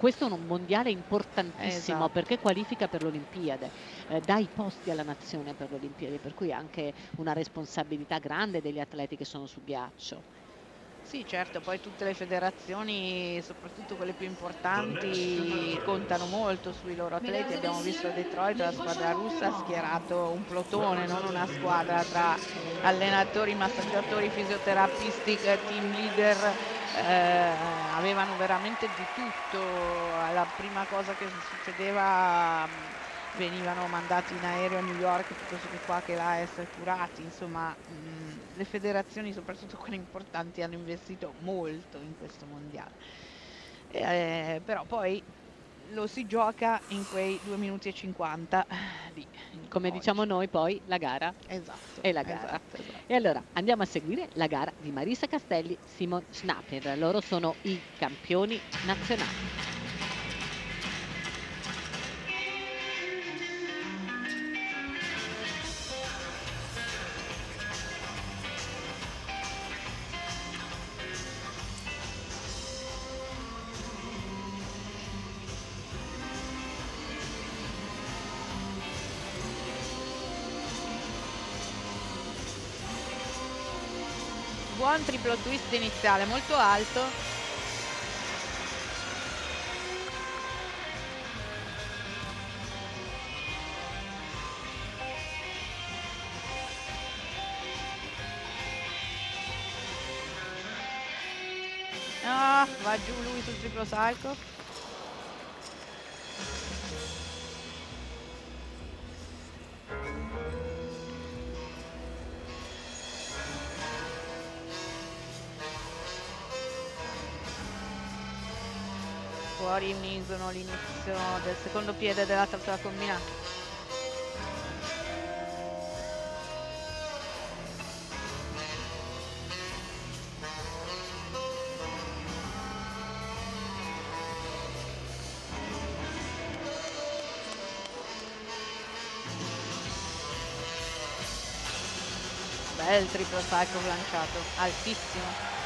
questo è un mondiale importantissimo Esatto. perché qualifica per l'Olimpiade, eh, dà i posti alla nazione per l'Olimpiade, per cui anche una responsabilità grande degli atleti che sono su ghiaccio. Sì, certo, poi tutte le federazioni, soprattutto quelle più importanti, contano molto sui loro atleti. Abbiamo visto a Detroit la squadra russa ha schierato un plotone, non una squadra tra allenatori, massaggiatori, fisioterapisti, team leader. eh, avevano veramente di tutto. La prima cosa che succedeva venivano mandati in aereo a New York piuttosto che qua che là a essere curati. Insomma, mh, le federazioni, soprattutto quelle importanti, hanno investito molto in questo mondiale. Eh, però poi lo si gioca in quei 2 minuti e 50 lì. Come oggi. diciamo noi poi la gara Esatto. è la gara. esatto, esatto. E allora andiamo a seguire la gara di Marisa Castelli, Simon Schnapper. Loro sono i campioni nazionali. Buon triplo twist iniziale, molto alto. Ah, va giù lui sul triplo salto. Fuori unisono l'inizio del secondo piede della terza combinata. Bel triplo cycle lanciato, altissimo.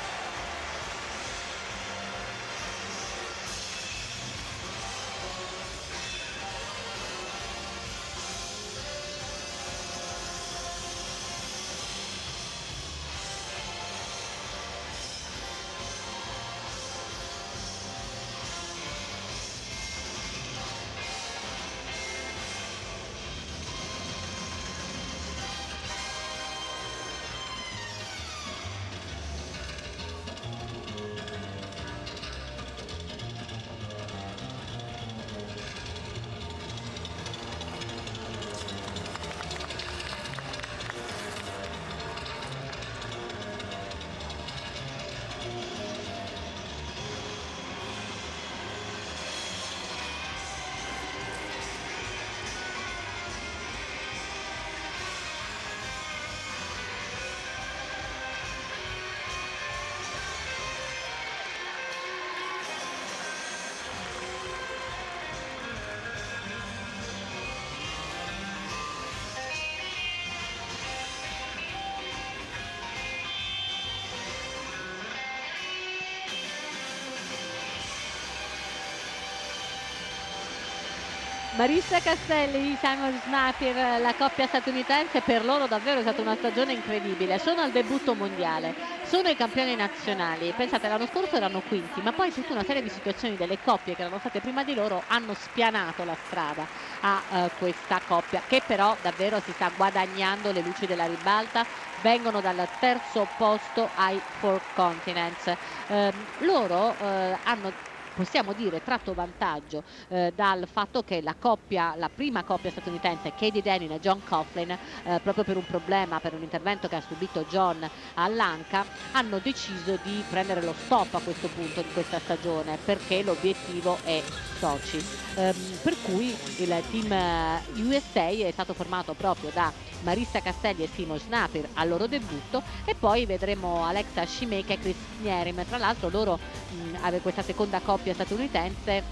Marissa Castelli, Simon Snapper, la coppia statunitense, per loro davvero è stata una stagione incredibile. Sono al debutto mondiale, sono i campioni nazionali. Pensate, l'anno scorso erano quinti, ma poi tutta una serie di situazioni delle coppie che erano state prima di loro hanno spianato la strada a eh, questa coppia, che però davvero si sta guadagnando le luci della ribalta. Vengono dal terzo posto ai Four Continents. Ehm, loro eh, hanno possiamo dire tratto vantaggio eh, dal fatto che la coppia, la prima coppia statunitense, Katie Denning e John Coughlin, eh, proprio per un problema, per un intervento che ha subito John all'anca, hanno deciso di prendere lo stop a questo punto di questa stagione perché l'obiettivo è Sochi. Ehm, per cui il team eh, USA è stato formato proprio da Marissa Castelli e Simon Schnapper al loro debutto e poi vedremo Alexa Shimeka e Chris Nierim. Tra l'altro loro mh, questa seconda coppia statunitense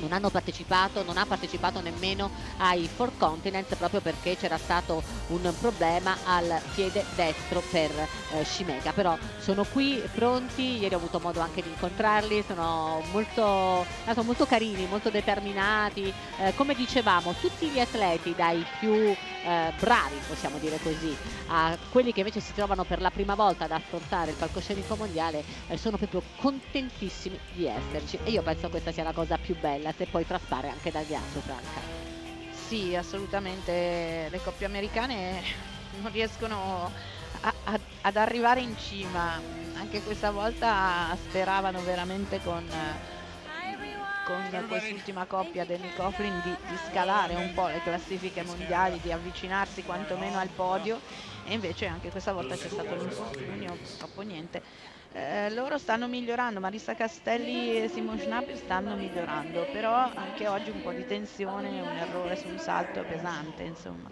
non hanno partecipato, non ha partecipato nemmeno ai Four Continents proprio perché c'era stato un problema al piede destro per eh, Shimega, però sono qui pronti, ieri ho avuto modo anche di incontrarli, sono molto, sono molto carini, molto determinati, eh, come dicevamo tutti gli atleti dai più eh, bravi, possiamo dire così, a quelli che invece si trovano per la prima volta ad affrontare il palcoscenico mondiale, eh, sono proprio contentissimi di esserci. E io penso questa sia la cosa più bella se poi traspare anche dal ghiaccio Franca. Sì, assolutamente, le coppie americane non riescono a, a, ad arrivare in cima, anche questa volta speravano veramente con, con quest'ultima coppia Danny Coughlin di, di scalare un po' le classifiche mondiali, di avvicinarsi quantomeno al podio. E invece anche questa volta c'è stato l'infortunio, purtroppo niente eh, loro stanno migliorando, Marissa Castelli e Simon Schnapp stanno migliorando, però anche oggi un po' di tensione, un errore sul salto pesante, insomma.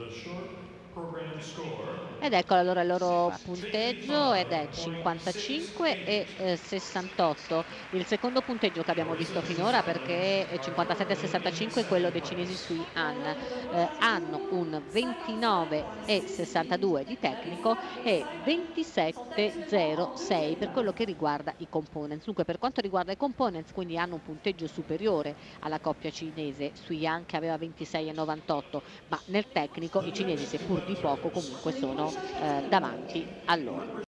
Ed ecco allora il loro punteggio ed è 55 e eh, 68. Il secondo punteggio che abbiamo visto finora perché 57 e 65 è quello dei cinesi sui Han. Eh, hanno un 29 e 62 di tecnico e 27,06 per quello che riguarda i components. Dunque per quanto riguarda i components quindi hanno un punteggio superiore alla coppia cinese sui Han che aveva 26 e 98 ma nel tecnico i cinesi seppur di poco comunque sono eh, davanti a loro.